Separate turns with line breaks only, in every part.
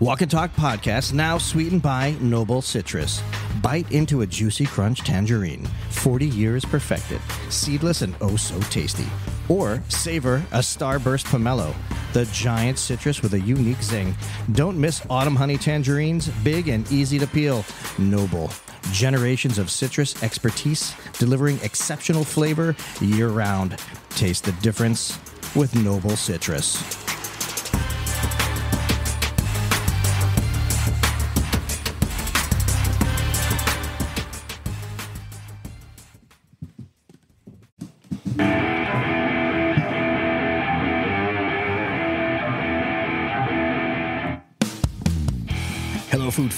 Walk and Talk podcast now sweetened by Noble Citrus. Bite into a juicy crunch tangerine, 40 years perfected, seedless and oh so tasty. Or savor a starburst pomelo, the giant citrus with a unique zing. Don't miss autumn honey tangerines, big and easy to peel. Noble. Generations of citrus expertise delivering exceptional flavor year round. Taste the difference with Noble Citrus.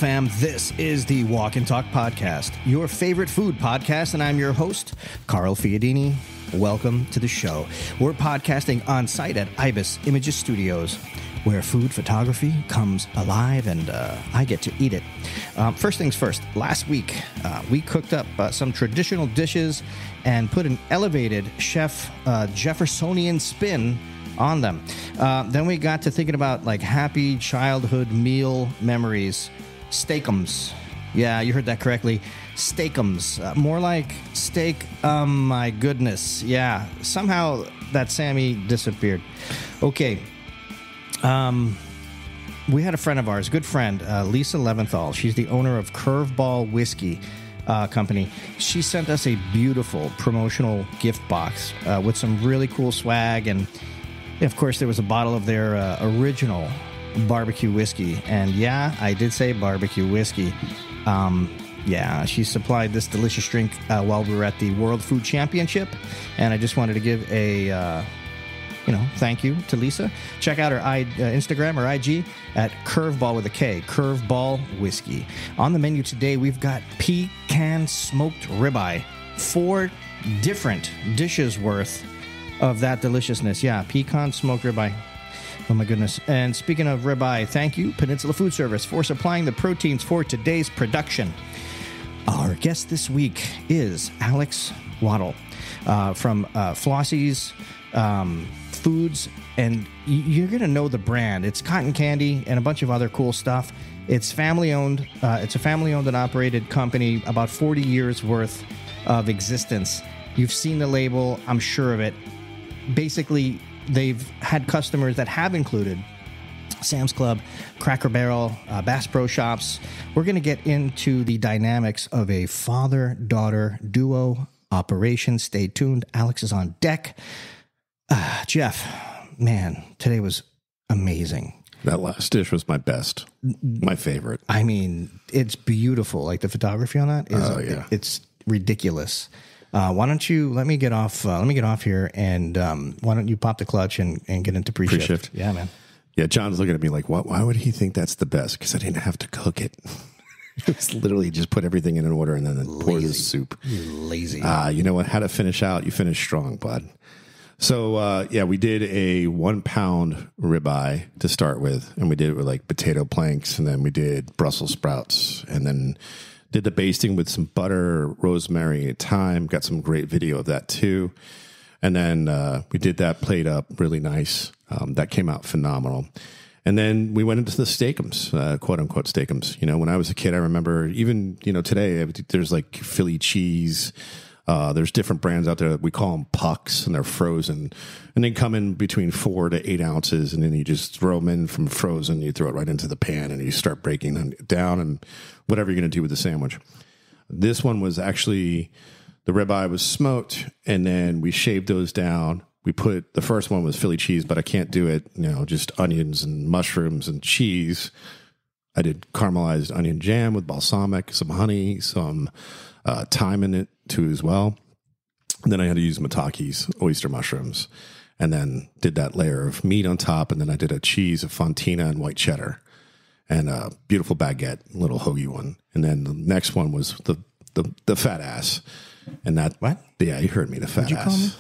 Fam. This is the Walk and Talk podcast, your favorite food podcast, and I'm your host, Carl Fiadini. Welcome to the show. We're podcasting on site at Ibis Images Studios, where food photography comes alive and uh, I get to eat it. Um, first things first, last week uh, we cooked up uh, some traditional dishes and put an elevated chef uh, Jeffersonian spin on them. Uh, then we got to thinking about like happy childhood meal memories, steakums. Yeah, you heard that correctly. Steakums. Uh, more like steak. Um, my goodness. Yeah. Somehow that Sammy disappeared. Okay. Um, we had a friend of ours, good friend, uh, Lisa Leventhal. She's the owner of Kurvball Whiskey uh, Company. She sent us a beautiful promotional gift box uh, with some really cool swag and of course, there was a bottle of their uh, original barbecue whiskey. And yeah, I did say barbecue whiskey. Um, yeah, she supplied this delicious drink uh, while we were at the World Food Championship. And I just wanted to give a. Uh, you know, thank you to Lisa. Check out her I, uh, Instagram or IG at Kurvball with a K, Kurvball Whiskey. On the menu today, we've got pecan smoked ribeye, four different dishes worth of that deliciousness. Yeah, pecan smoked ribeye. Oh my goodness. And speaking of ribeye, thank you, Peninsula Food Service, for supplying the proteins for today's production. Our guest this week is Alex Waddle uh, from uh, Flossie's um, Foods. And you're going to know the brand. It's cotton candy and a bunch of other cool stuff. It's family owned. Uh, it's a family owned and operated company, about 40 years worth of existence. You've seen the label, I'm sure of it basically they've had customers that have included Sam's Club, Cracker Barrel, uh, Bass Pro Shops. We're going to get into the dynamics of a father daughter duo operation. Stay tuned. Alex is on deck. Uh, Jeff, man, today was amazing.
That last dish was my best, my favorite.
I mean, it's beautiful. Like the photography on that is,
Oh, yeah.
it's ridiculous. Uh, why don't you let me get off? Uh, let me get off here, and um, why don't you pop the clutch and, and get into pre-shift?
Pre-shift.
Yeah, man.
Yeah, John's looking at me like, "What? Why would he think that's the best? Because I didn't have to cook it. it was literally just put everything in an order and then pour the soup.
You lazy.
Ah, you know what? How to finish out? You finish strong, bud. So uh, yeah, we did a one pound ribeye to start with, and we did it with like potato planks, and then we did Brussels sprouts, and then did the basting with some butter, rosemary, thyme. Got some great video of that too. And then uh, we did that plate up really nice. Um, that came out phenomenal. And then we went into the steakums, uh, quote unquote steakums. You know, when I was a kid, I remember even, you know, today there's like Philly cheese. Uh, there's different brands out there. That we call them pucks and they're frozen and they come in between four to eight ounces. And then you just throw them in from frozen. You throw it right into the pan and you start breaking them down and whatever you're going to do with the sandwich. This one was actually the ribeye was smoked and then we shaved those down. We put the first one was Philly cheese, but I can't do it, you know, just onions and mushrooms and cheese. I did caramelized onion jam with balsamic, some honey, some uh, thyme in it too as well. And then I had to use Mataki's oyster mushrooms, and then did that layer of meat on top, and then I did a cheese of fontina and white cheddar, and a beautiful baguette, little hoagie one, and then the next one was the the, the fat ass, and that
What?
Yeah, you heard me, the fat
you
ass.
call me?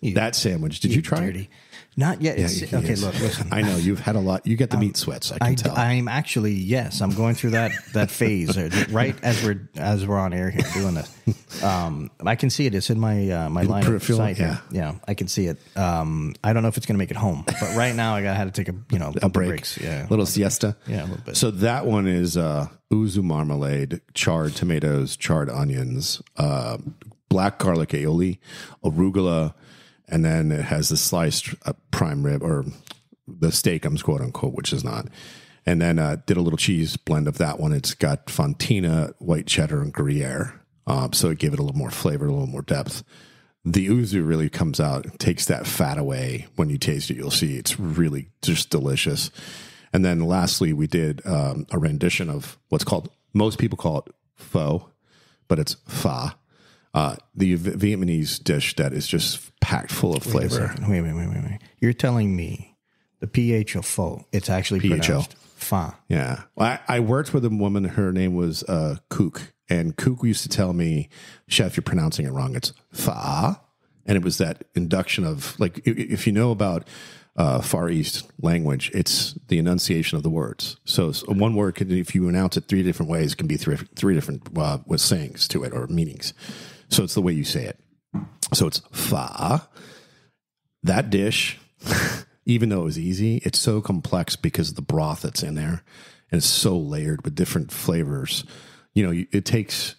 You-
that sandwich. Did you, try
dirty.
it?
Not yet. It's,
He
okay,
is.
look, listen.
I know you've had a lot. You get the meat sweats. I can
I,
tell.
I'm actually yes. I'm going through that that phase uh, right as we're as we're on air here doing this. Um, I can see it. It's in my uh, my line of sight. Here. Yeah, I can see it. Um, I don't know if it's going to make it home, but right now I got had to take a you know
a break,
breaks. Yeah,
little siesta.
Yeah, a little bit.
So that one is uh, yuzu marmalade, charred tomatoes, charred onions, uh, black garlic aioli, arugula, and then it has the sliced uh, prime rib or the steak, I'm quote unquote, which is not. And then uh, did a little cheese blend of that one. It's got fontina, white cheddar, and Gruyere. Um, so it gave it a little more flavor, a little more depth. The yuzu really comes out, takes that fat away. When you taste it, you'll see it's really just delicious. And then lastly, we did um, a rendition of what's called, most people call it pho, but it's pho. Uh, the V- Vietnamese dish that is just packed full of flavor.
Wait, wait, wait, wait, wait. You're telling me the pH of pho? It's actually
PHO.
pronounced fa.
Yeah. Well, I, I worked with a woman. Her name was uh, Kook. And Kook used to tell me, Chef, you're pronouncing it wrong. It's fa. And it was that induction of, like, i- if you know about uh, Far East language, it's the enunciation of the words. So s- one word, can, if you announce it three different ways, can be three, three different uh, with sayings to it or meanings. So it's the way you say it. So it's fa. That dish, even though it was easy, it's so complex because of the broth that's in there, and it's so layered with different flavors. You know, it takes.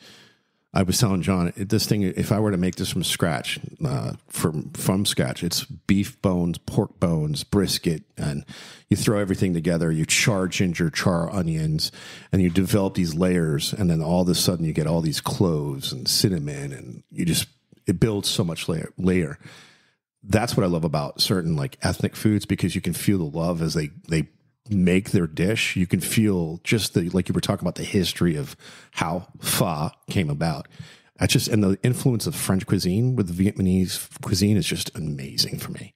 I was telling John, this thing. If I were to make this from scratch, uh, from from scratch, it's beef bones, pork bones, brisket, and you throw everything together. You char ginger, char onions, and you develop these layers. And then all of a sudden, you get all these cloves and cinnamon, and you just it builds so much layer. layer that's what I love about certain like ethnic foods because you can feel the love as they they make their dish. You can feel just the like you were talking about the history of how pho came about. That's just and the influence of French cuisine with Vietnamese cuisine is just amazing for me.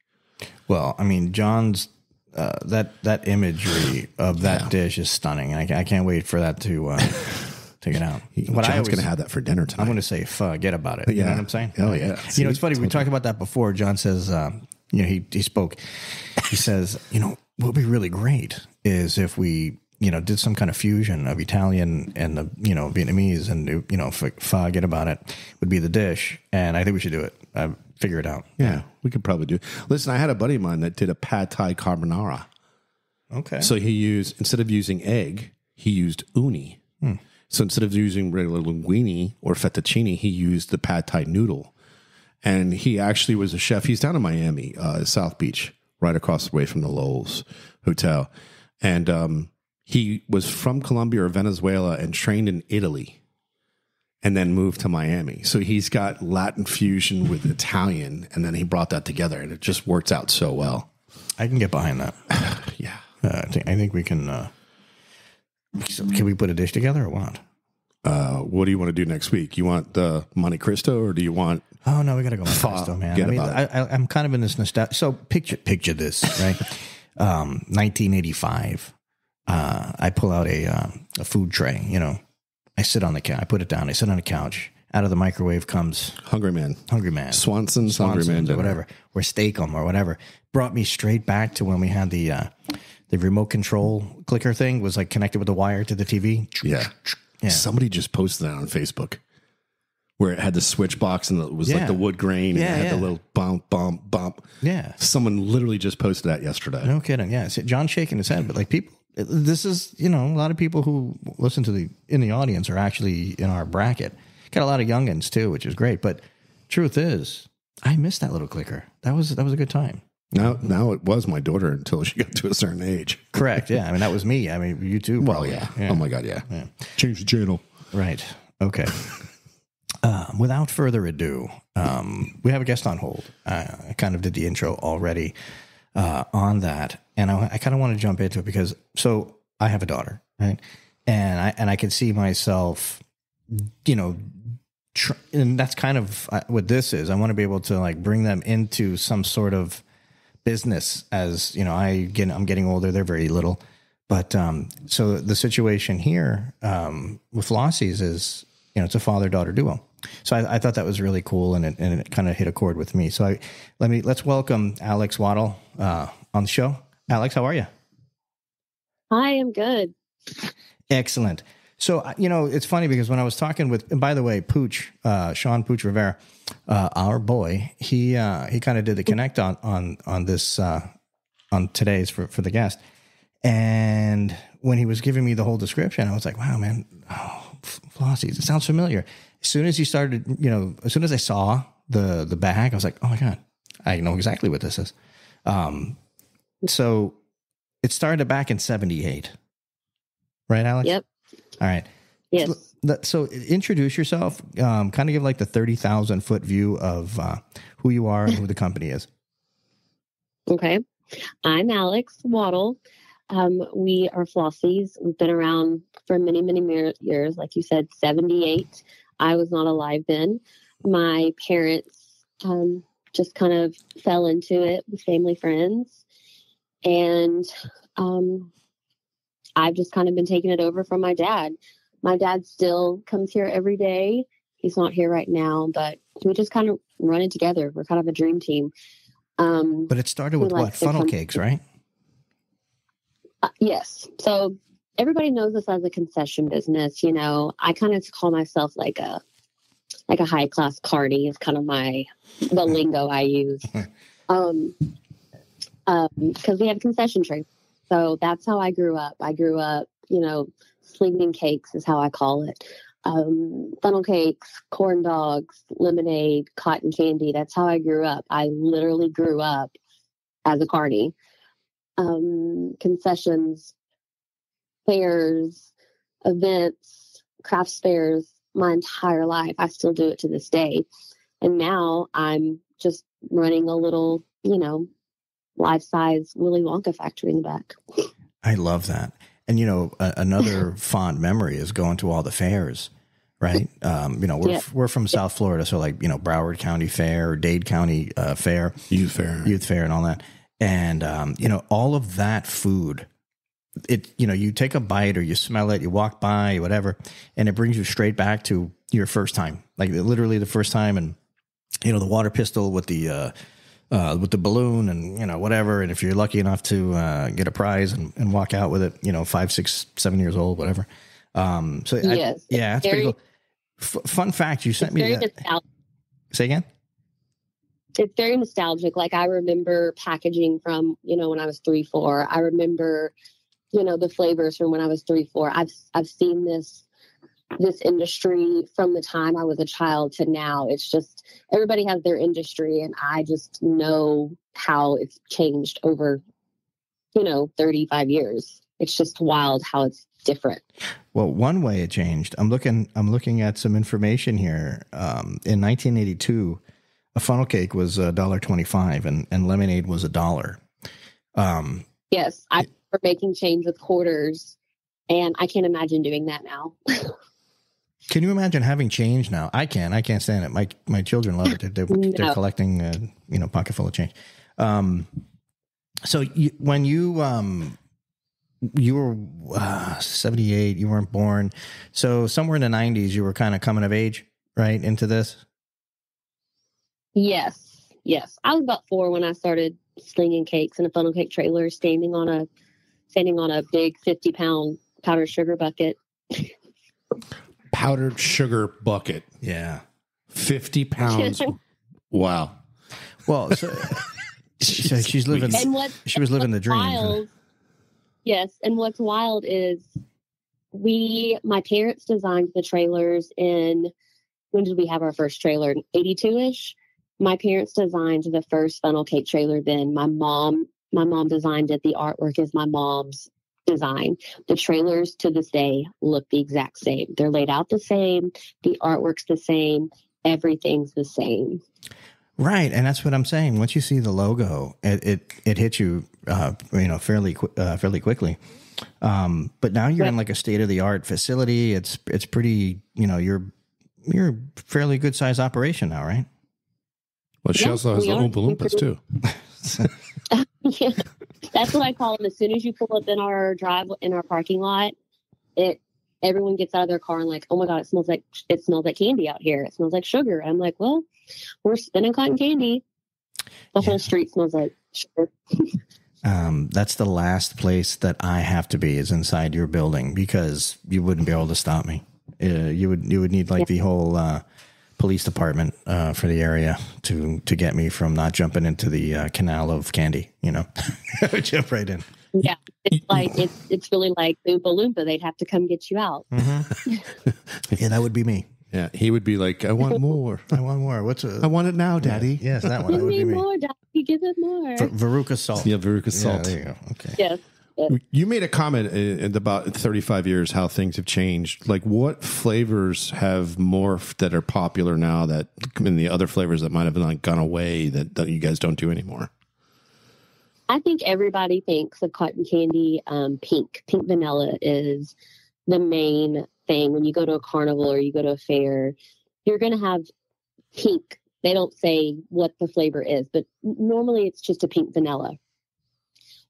Well, I mean, John's uh, that that imagery of that dish is stunning. I, I can't wait for that to uh, to get out. What I
John's
always-
to have that for dinner tonight.
I'm going to say, forget about it. You know
Yeah.
what I'm saying?
Oh, yeah.
You
See,
know, it's funny. We talked about that before. John says, um, you know, he, he spoke. He says, you know, what would be really great is if we, you know, did some kind of fusion of Italian and the, you know, Vietnamese and, you know, forget about it would be the dish. And I think we should do it. Uh, figure it out.
yeah, we could probably do. Listen, I had a buddy of mine that did a pad thai carbonara.
Okay.
So he used instead of using egg, he used uni. So instead of using regular linguine or fettuccine, he used the pad thai noodle. And he actually was a chef. He's down in Miami, uh, South Beach, right across the way from the Loews Hotel. And um, he was from Colombia or Venezuela and trained in Italy and then moved to Miami. So he's got Latin fusion with Italian, and then he brought that together, and it just works out so well.
I can get behind that.
Yeah.
Uh, I think I think we can. Uh, can we put a dish together or what?
Uh, what do you want to do next week? You want the Monte Cristo, or do you want?
Oh no, we gotta go with Cristo, man. I mean, I, I, I'm kind of in this nostalgia. So picture picture this, right? um, 1985. Uh, I pull out a um, a food tray. You know, I sit on the couch. I put it down. I sit on the couch. Out of the microwave comes
Hungry Man,
Hungry Man,
Swanson's, Hungry Man,
Swanson's or
dinner.
whatever, or Steakum or whatever. Brought me straight back to when we had the uh, the remote control clicker thing was like connected with the wire to the TV.
Yeah.
Yeah.
Somebody just posted that on Facebook, where it had the switch box and it was like the wood grain and it had
yeah.
the little bump, bump, bump.
Yeah.
Someone literally just posted that yesterday.
No kidding. Yeah. See, John shaking his head, but like people, this is, you know, a lot of people who listen to the, in the audience are actually in our bracket. Got a lot of youngins too, which is great. But truth is, I missed that little clicker. That was, that was a good time.
Now, now it was my daughter until she got to a certain age.
Correct. Yeah. I mean, that was me. I mean, you too.
Well,
probably.
yeah. Oh my God, yeah.
Yeah.
Change the channel.
Right. Okay. um, without further ado, um, we have a guest on hold. Uh, I kind of did the intro already uh, on that, and I, I kind of want to jump into it because so I have a daughter, right? And I and I can see myself, you know, tr- and that's kind of uh, what this is. I want to be able to like bring them into some sort of business as you know i get i'm getting older they're very little but um so the situation here um with flossie's is you know it's a father daughter duo so I, I, thought that was really cool, and it, and it kind of hit a chord with me. So I let me let's welcome Alex Waddle uh, on the show. Alex, how are you?
Hi, I'm good.
Excellent. So uh, you know, it's funny because when I was talking with, and by the way, Pooch, uh, Sean Pooch Rivera, uh, our boy, he uh, he kind of did the connect on on on this uh, on today's for for the guest, and when he was giving me the whole description, I was like, wow, man, oh, Flossies, it sounds familiar. As soon as he started, you know, as soon as I saw the the bag, I was like, oh my god, I know exactly what this is. Um, so it started back in '78, right, Alex?
Yep.
All right.
Yes.
So, so introduce yourself. Um, kind of give like the thirty thousand foot view of uh, who you are and who the company is.
Okay, I'm Alex Waddle. Um, we are Flossies. We've been around for many, many years. Like you said, 78. I was not alive then. My parents um, just kind of fell into it with family friends. And um, I've just kind of been taking it over from my dad. My dad still comes here every day. He's not here right now, but we just kind of run it together. We're kind of a dream team.
Um, but it started with what? Funnel cakes, right?
Uh, yes. So everybody knows us as a concession business. You know, I kind of call myself like a like a high class carny is kind of my the lingo I use. Um, um, because we have concession trade. So that's how I grew up. I grew up, you know, slinging cakes is how I call it. Um, funnel cakes, corn dogs, lemonade, cotton candy. That's how I grew up. I literally grew up as a carny. Um, concessions, fairs, events, crafts fairs my entire life. I still do it to this day. And now I'm just running a little, you know, life size Willy Wonka factory in the back.
I love that. And, you know, a, another fond memory is going to all the fairs, right? Um, you know, we're, yeah. we're from South Florida. So, like, you know, Broward County Fair, Dade County uh, Fair,
Youth Fair,
Youth Fair, and all that. And, um, you know, all of that food it you know you take a bite or you smell it you walk by whatever and it brings you straight back to your first time. Like literally the first time and you know the water pistol with the uh, uh, with the balloon and you know whatever. And if you're lucky enough to uh, get a prize and, and walk out with it you know five six seven years old whatever. Um so
yes,
I, yeah that's very, pretty cool. F- fun fact you sent me that. say again?
It's very nostalgic. Like i remember packaging from you know when i was three four. I remember you know the flavors from when I was three, four. I've I've seen this this industry from the time I was a child to now. It's just everybody has their industry, and I just know how it's changed over, you know, 35 years. It's just wild how it's different.
Well, one way it changed. I'm looking. I'm looking at some information here. Um, in 1982, a funnel cake was a dollar twenty-five, and and lemonade was a dollar.
Um, yes, I for making change with quarters. And I can't imagine doing that now.
can you imagine having change now? I can. I can't stand it. My my children love it. They're, they're, no. they're collecting, uh, you know, pocket full of change. Um, so you, when you um, you were uh, 78, you weren't born. So somewhere in the 90s, you were kind of coming of age, right, into this?
Yes. Yes. I was about four when I started slinging cakes in a funnel cake trailer, standing on a standing on a big 50 pound powdered sugar bucket.
powdered sugar bucket.
Yeah.
50 pounds. wow.
Well, so, so she's living, and what, she was living the dream. Wild,
yes. And what's wild is we, my parents designed the trailers in, when did we have our first trailer? 82 ish. My parents designed the first funnel cake trailer then. My mom my mom designed it. The artwork is my mom's design. The trailers to this day look the exact same. They're laid out the same. The artwork's the same. Everything's the same.
Right, and that's what I'm saying. Once you see the logo, it it, it hits you, uh, you know, fairly uh, fairly quickly. Um, but now you're right. in like a state of the art facility. It's it's pretty, you know, you're you're a fairly good size operation now, right?
Well, she yeah, also has the Oompa Loompas too.
yeah, that's what I call them. As soon as you pull up in our drive in our parking lot, it everyone gets out of their car and like, oh my god, it smells like it smells like candy out here. It smells like sugar. I'm like, well, we're spinning cotton candy. The
Yeah.
whole street smells like sugar.
Um, that's the last place that I have to be is inside your building because you wouldn't be able to stop me. Uh, you would you would need like the whole uh, police department uh, for the area to to get me from not jumping into the uh, canal of candy. You know, jump right in.
Yeah, it's like it's it's really like Oompa Loompa. They'd have to come get you out.
Yeah, that would be me.
Yeah, he would be like, I want more.
I want more. What's
I
a
want it now, Daddy.
yes that one? That
Give
would
me
be me.
more, Daddy. Give it more.
Ver- Veruca salt.
Yeah, Veruca
Yeah,
salt.
there you go. Okay.
yes.
You made a comment in about 35 years how things have changed. Like, what flavors have morphed that are popular now that, and the other flavors that might have like gone away that, that you guys don't do anymore?
I think everybody thinks of cotton candy um, pink. Pink vanilla is the main thing. When you go to a carnival or you go to a fair, you're going to have pink. They don't say what the flavor is, but normally it's just a pink vanilla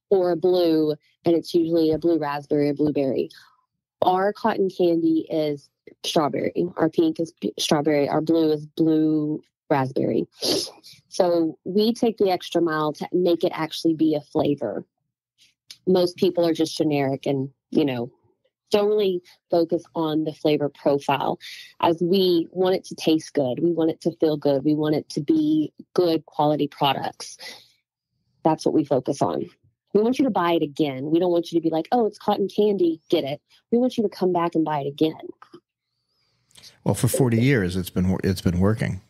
or a blue, and it's usually a blue raspberry or blueberry. Our cotton candy is strawberry. Our pink is p- strawberry. Our blue is blue raspberry. So we take the extra mile to make it actually be a flavor. Most people are just generic and, you know, don't really focus on the flavor profile as we want it to taste good. We want it to feel good. We want it to be good quality products. That's what we focus on. We want you to buy it again. We don't want you to be like, oh, it's cotton candy, get it. We want you to come back and buy it again.
Well, for forty years, it's been it's been working.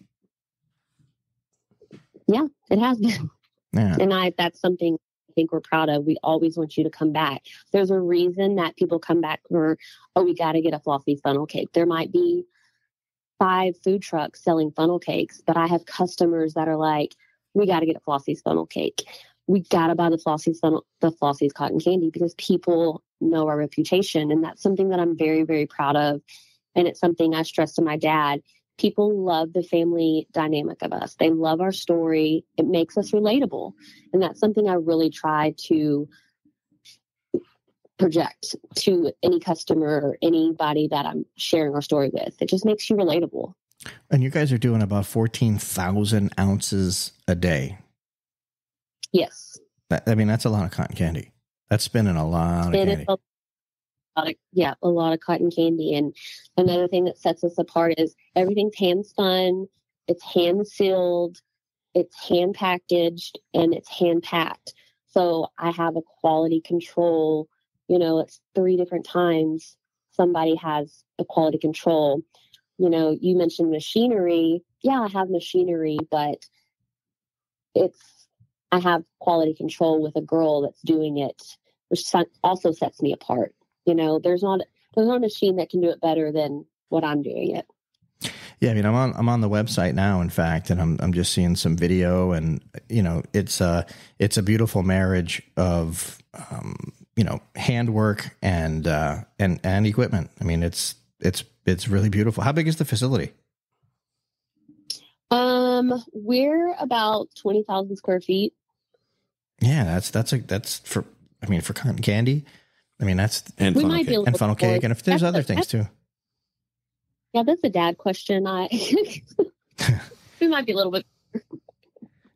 Yeah, it has been.
Yeah.
and I that's something I think we're proud of. We always want you to come back. There's a reason that people come back for, oh, we got to get a flossy funnel cake. There might be five food trucks selling funnel cakes, but I have customers that are like, we got to get a flossy funnel cake. We got to buy the flossy funnel, the flossy's cotton candy because people know our reputation, and that's something that I'm very, very proud of. And it's something I stress to my dad people love the family dynamic of us. They love our story. It makes us relatable. And that's something I really try to project to any customer or anybody that I'm sharing our story with. It just makes you relatable.
And you guys are doing about fourteen thousand ounces a day.
Yes.
That, I mean, that's a lot of cotton candy. That's spinning a lot of candy.
a lot of, yeah, a lot of cotton candy. And another thing that sets us apart is everything's hand spun, it's hand sealed, it's hand packaged, and it's hand packed. So I have a quality control. You know, it's three different times somebody has a quality control. You know, you mentioned machinery. Yeah, I have machinery, but it's I have quality control with a girl that's doing it, which also sets me apart. You know, there's not there's not a machine that can do it better than what I'm doing it.
Yeah, I mean, I'm on I'm on the website now, in fact, and I'm I'm just seeing some video, and you know, it's a it's a beautiful marriage of um, you know handwork and uh, and and equipment. I mean, it's it's it's really beautiful. How big is the facility?
Um, we're about twenty thousand square feet.
Yeah, that's that's a that's for I mean for cotton candy. I mean that's
And
We
funnel
might be
cake.
a little
and funnel
bit more-
cake, and if there's
That's
other
a-
things too.
Yeah, that's a dad question. I we might be a little bit.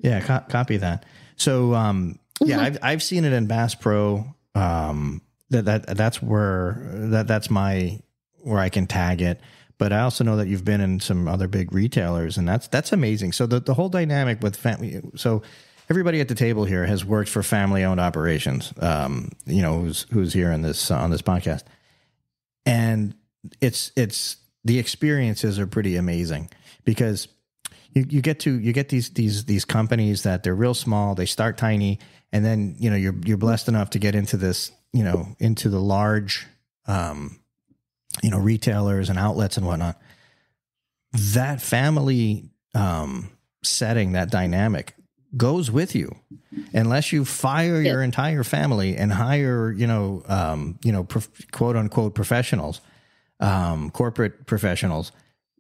Yeah, co- copy that. So, um, yeah, I've I've seen it in Bass Pro. Um, that that that's where that that's my where I can tag it. But I also know that you've been in some other big retailers, and that's that's amazing. So the the whole dynamic with family. So everybody at the table here has worked for family owned operations. Um, you know, who's who's here in this uh, on this podcast, and it's it's the experiences are pretty amazing because you, you get to you get these these these companies that they're real small they start tiny and then you know you're you're blessed enough to get into this you know into the large um you know retailers and outlets and whatnot that family um setting that dynamic goes with you. Unless you fire your entire family and hire you know um you know prof- quote unquote professionals um corporate professionals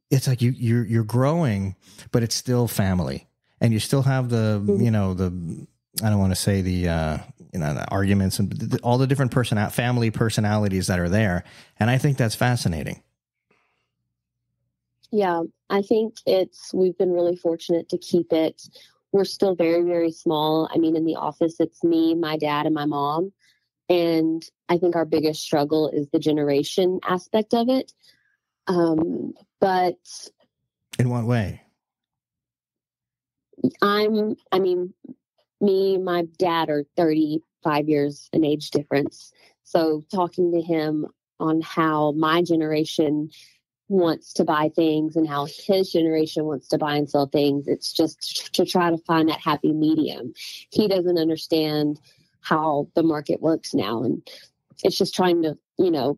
it's like you you're you're growing but it's still family. And you still have the you know the i don't want to say the uh you know the arguments and th- th- all the different person family personalities that are there, and I think that's fascinating.
Yeah, I think it's we've been really fortunate to keep it. We're still very very small. I mean, in the office, it's me, my dad, and my mom, and I think our biggest struggle is the generation aspect of it. Um, but
In what way?
I'm, I mean, me, my dad are 35 years in age difference. So talking to him on how my generation wants to buy things and how his generation wants to buy and sell things, it's just to try to find that happy medium. He doesn't understand how the market works now. And it's just trying to, you know,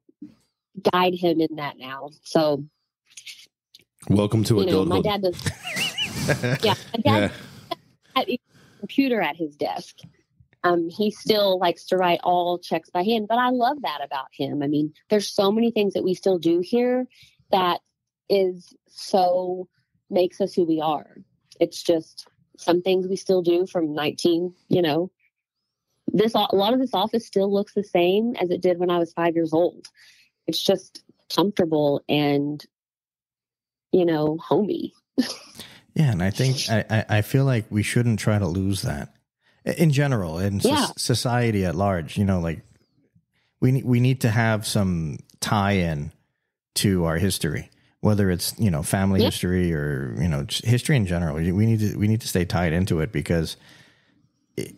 guide him in that now. So,
Welcome to
you know, my dad does yeah, my dad
yeah.
computer at his desk. Um, he still likes to write all checks by hand, but I love that about him. I mean, there's so many things that we still do here that is so makes us who we are. It's just some things we still do from 19, you know. This a lot of this office still looks the same as it did when I was 5 years old. It's just comfortable and you know, homey.
Yeah, and I think I, I, feel like we shouldn't try to lose that in general in
Yeah.
society at large. You know, like we we need to have some tie-in to our history, whether it's you know family
Yeah.
history or you know history in general. We we need to we need to stay tied into it because it,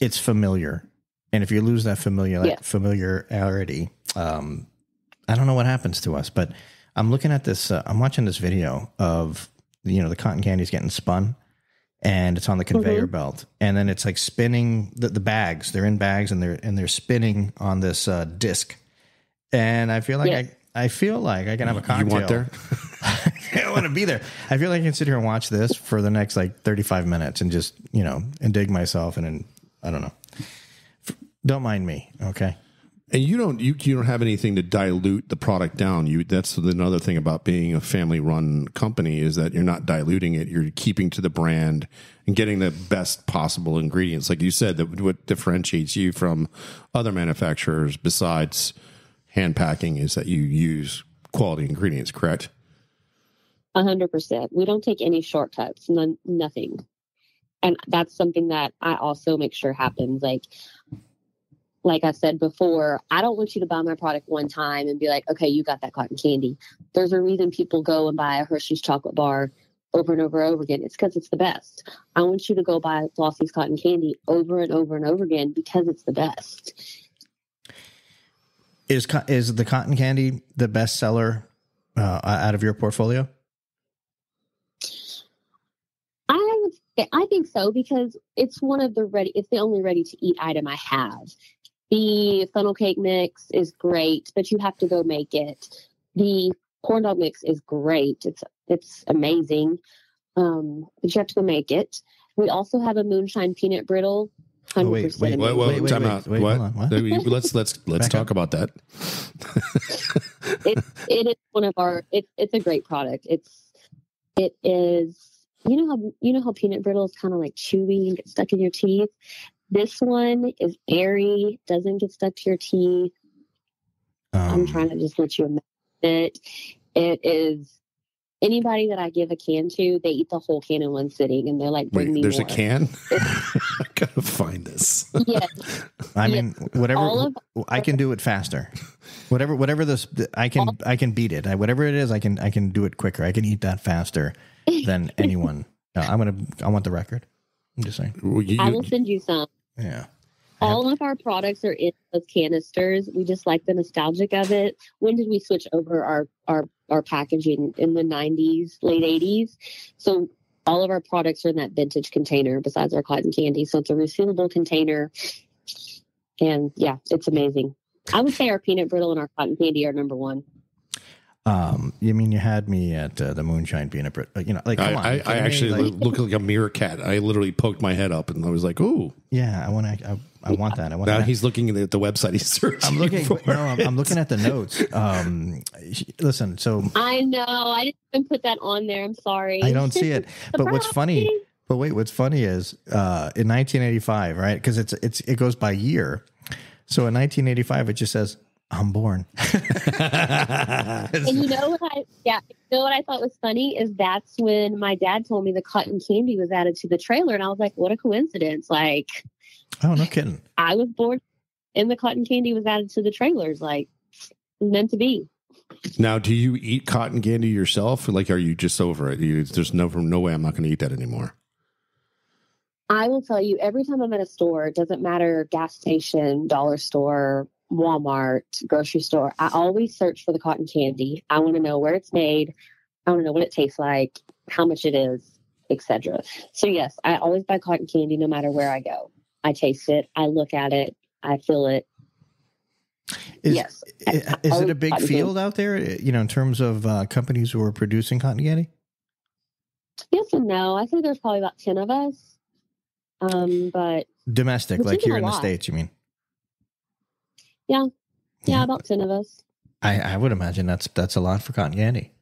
it's familiar, and if you lose that familiar
Yeah.
familiarity, um, I don't know what happens to us. But I'm looking at this. Uh, I'm watching this video of you know the cotton candy's getting spun and it's on the conveyor belt. And then it's like spinning the, the bags. They're in bags and they're and they're spinning on this uh, disc. And i feel like
Yes.
I, I feel like i can have a
You
cocktail.
want there?
i want to be there. I feel like i can sit here and watch this for the next like 35 minutes and just you know and dig myself and then i don't know. F- don't mind me okay
And you don't you, you don't have anything to dilute the product down. You that's another thing about being a family run company is that you're not diluting it. You're keeping to the brand and getting the best possible ingredients. Like you said, that what differentiates you from other manufacturers besides hand packing is that you use quality ingredients. Correct?
A hundred percent. We don't take any shortcuts, none, nothing. And that's something that I also make sure happens. Like, like I said before, I don't want you to buy my product one time and be like, okay, you got that cotton candy. There's a reason people go and buy a Hershey's chocolate bar over and over and over again. It's because it's the best. I want you to go buy Flossie's cotton candy over and over and over again because it's the best.
is is the cotton candy the best seller uh, out of your portfolio
I would I think so because it's one of the ready. It's the only ready to eat item I have. The funnel cake mix is great, but you have to go make it. The corn dog mix is great. It's it's amazing, um, but you have to go make it. We also have a moonshine peanut brittle.
Oh,
Hundred
wait,
percent.
wait,
Wait, wait,
wait, wait,
time
wait,
out.
wait,
what?
hold on, what?
Let's let's let's
Back
talk
up.
about that.
it, it is one of our it, it's a great product it's it is you know how you know how peanut brittle is kind of like chewy and get stuck in your teeth this one is airy doesn't get stuck to your teeth i'm
Um,
trying to just let you imagine it it is anybody that i give a can to they eat the whole can in one sitting and they're like bring
Wait,
me
there's
more
a can. I gotta find this.
yes
I mean, whatever
of
I can do it faster. Whatever, whatever this, I can, I can beat it. I, whatever it is, I can, I can do it quicker. I can eat that faster than anyone. Uh, I'm gonna, I want the record. I'm just saying.
Well, you-
i will send you some
Yeah.
all of our products are in those canisters. We just like the nostalgic of it. When did we switch over our our our packaging in the 90s, late 80s? So all of our products are in that vintage container besides our cotton candy. So it's a resealable container. And yeah, it's amazing. I would say our peanut brittle and our cotton candy are number one.
Um, you mean you had me at uh, the moonshine peanut butter? You know, like
I,
on,
I,
you
I actually
Like,
look like a meerkat. I literally poked my head up and I was like, "Ooh!"
yeah, I want to, I, I want that. I want
Now
that.
he's looking at the website. He's searching.
I'm looking.
for
No, I'm, I'm looking at the notes. Um, listen, so
I know. I didn't even put that on there. I'm sorry.
I don't see it. But what's funny, But wait, what's funny is uh, in 1985, right? Because it's it's it goes by year. So in 1985, it just says I'm born.
And you know what I yeah, you know what I thought was funny is that's when my dad told me the cotton candy was added to the trailer and I was like, what a coincidence. Like
oh, no kidding.
I was born and the cotton candy was added to the trailers. Like it was meant to be.
Now, do you eat cotton candy yourself? Like, are you just over it? You, there's no no way I'm not going to eat that anymore.
I will tell you every time I'm at a store, it doesn't matter gas station, dollar store, Walmart, grocery store, I always search for the cotton candy. I want to know where it's made. I want to know what it tastes like, how much it is, etc. So yes, I always buy cotton candy no matter where I go. I taste it, I look at it, I feel it.
Is,
yes.
i- Is it a big field out there? You know, in terms of uh, companies who are producing cotton candy.
Yes and no. I think there's probably about ten of us. Um, but
Domestic, like here in the states, you mean?
Yeah, Yeah, about ten of us.
I, I would imagine that's that's a lot for cotton candy.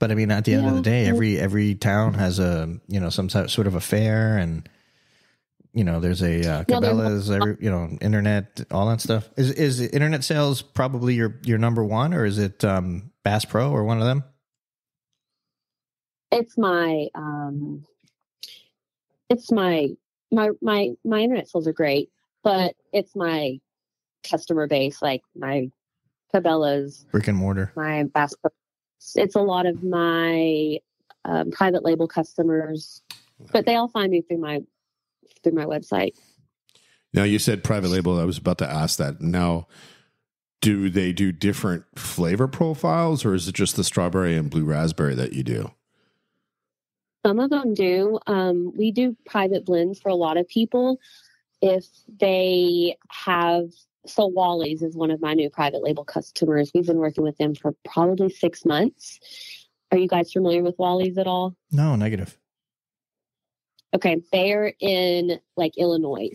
But I mean, at the end of the day, every every town has a you know some sort of a fair, and you know there's a uh,
Yeah,
Cabela's, every, you know, internet, all that stuff. Is is internet sales probably your your number one, or is it um, Bass Pro or one of them?
It's my um, it's my my my my internet sales are great, but it's my customer base, like my Cabela's,
Brick and mortar.
my Bass It's a lot of my um, private label customers, but they all find me through my through my website.
Now, you said private label. I was about to ask that. Now, do they do different flavor profiles, or is it just the strawberry and blue raspberry that you do?
Some of them do. Um, we do private blends for a lot of people. If they have, so Wally's is one of my new private label customers. We've been working with them for probably six months. Are you guys familiar with Wally's at all?
No, negative.
Okay, they're in like Illinois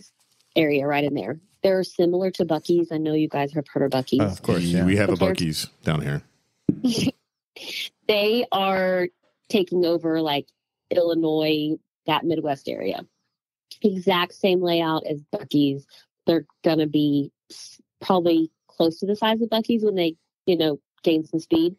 area, right in there. They're similar to Buc-ee's. I know you guys have heard of Buc-ee's.
Oh, of course, yeah.
We have a Buc-ee's down here.
they are taking over like Illinois, that Midwest area. Exact same layout as Buc-ee's. They're going to be s- probably close to the size of Buc-ee's when they, you know, gain some speed.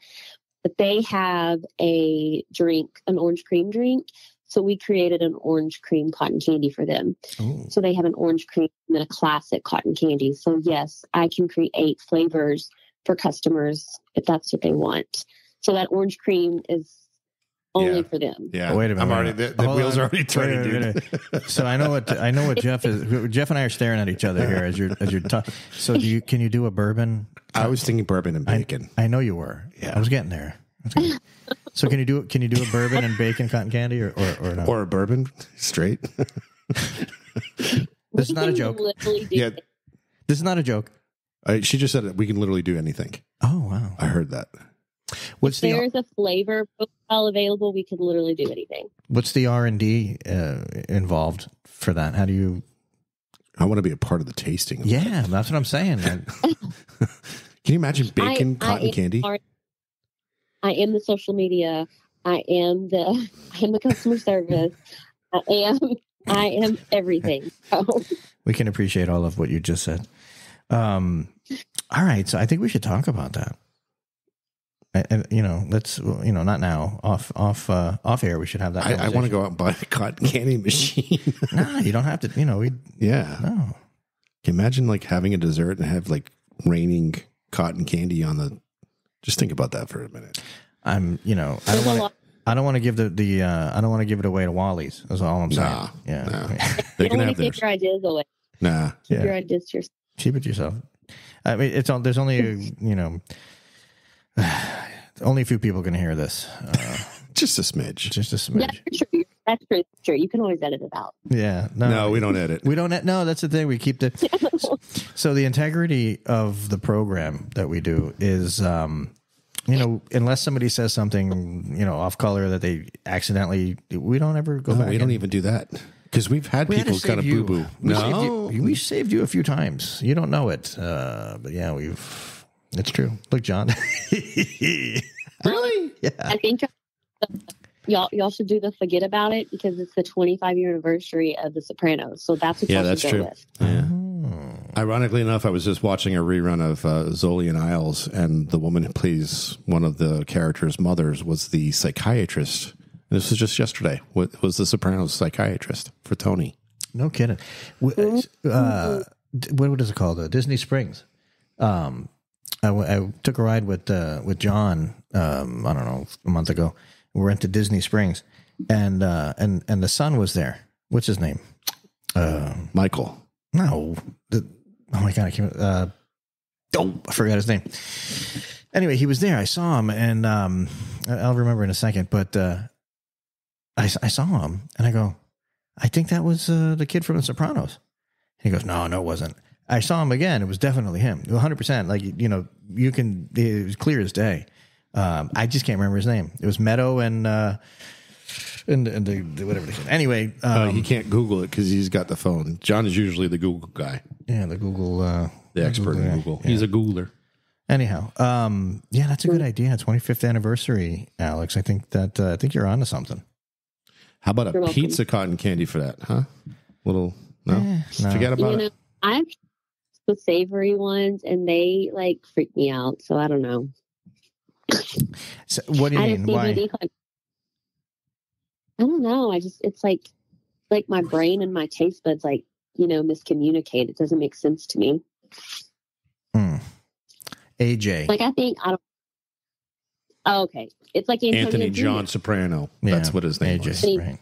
But they have a drink, an orange cream drink. So we created an orange cream cotton candy for them.
Ooh.
So they have an orange cream and then a classic cotton candy. So yes, I can create flavors for customers if that's what they want. So that orange cream is only
Yeah.
for them.
Yeah,
Oh, wait a minute,
I'm already the, the wheels
on.
are already turning,
Wait a minute,
dude.
So I know what I know what Jeff is. Jeff and I are staring at each other here as you're as you're talking. So do you can you do a bourbon?
I was thinking bourbon and bacon.
I know you were.
Yeah.
I was getting there. Was getting- so can you do it can you do a bourbon and bacon cotton candy or or, or no?
or a bourbon straight.
This is not a joke.
literally do
yeah,
This is not a joke.
I, she just said that we can literally do anything.
Oh wow.
I heard that.
What's
If
the
there's a flavor profile available, we can literally do anything.
what's the R and D uh, involved for that? How do you?
I want to be a part of the tasting. of
Yeah, that's what I'm saying. I-
Can you imagine bacon
I- I
cotton
am
candy?
part- I am the social media. I am the I am the customer service. I am I am everything. So
we can appreciate all of what you just said. Um, all right, so I think we should talk about that. I, I- you know, let's you know, not now. Off off uh, off air, we should have that.
I, I want to go out and buy a cotton candy machine.
Nah, you don't have to. You know, we
yeah.
no.
Can you imagine like having a dessert and have like raining cotton candy on the. Just think about that for a minute.
I'm. You know, I don't want to. I don't want to give the the. Uh, I don't want to give it away to Wally's. That's all I'm saying.
Nah,
yeah,
nah. They
You
can
don't want
have
to
theirs.
give your ideas away.
Nah.
Keep
Yeah.
your ideas to yourself.
keep it yourself. I mean, it's on. There's only a, you know, only a few people can hear this. Uh,
Just a smidge.
just a
Yeah,
smidge.
that's true. That's true. That's true. You can always edit it out.
Yeah. No,
No, we don't edit.
we don't. No, that's the thing. We keep the. so the integrity of the program that we do is, um, you know, unless somebody says something, you know, off color that they accidentally, we don't ever go
No,
back.
we don't
and-
even do that because we've had
We had
people kind of boo boo.
We saved
No,
you- we saved you a few times. You don't know it, uh, but yeah, we've. It's true. Look, John.
really?
yeah.
I think y'all y'all should do the forget about it because it's the 25 year anniversary of The Sopranos. So that's what
Yeah, that's
go
true.
with.
Yeah.
Oh.
Ironically enough, I was just watching a rerun of uh, Rizzoli and Isles, and the woman who plays one of the characters' mothers was the psychiatrist. And this was just yesterday. What was the Sopranos psychiatrist for Tony?
No kidding. Uh, what, what is it called? Uh, Disney Springs. Um, I, w- I took a ride with uh, with John. Um, I don't know a month ago. We went to Disney Springs, and uh, and and the son was there. What's his name? Um,
Michael.
no. The, oh my god! I can't. Uh, oh, I forgot his name. Anyway, he was there. I saw him, and um, I'll remember in a second. But uh, I I saw him, and I go, I think that was uh, the kid from The Sopranos. He goes, No, no, it wasn't. I saw him again. It was definitely him. 100. percent Like you know, you can. It was clear as day. Um, I just can't remember his name. It was Meadow and uh, and, and the, the whatever. They said. Anyway,
Uh,
um,
he can't Google it because he's got the phone. John is usually the Google guy,
yeah, the Google. Uh,
the expert in Google.
yeah.
He's a Googler.
Anyhow, um, yeah, that's a good idea. 25th anniversary, Alex. I think that uh, I think you're onto something.
How about a
You're welcome.
pizza cotton candy for that, huh? Little, no?
Eh, no.
Forget about
You
it.
I've the savory ones and they like freak me out. So I don't know.
So, what do you
I
mean? Why?
CBD like, I don't know. I just it's like like my brain and my taste buds like you know miscommunicate. It doesn't make sense to me.
Hmm. AJ.
Like I think I don't. Oh, okay, it's like Antonio
Anthony
Jr.
John Soprano.
Yeah,
That's what his name
AJ.
was.
Right.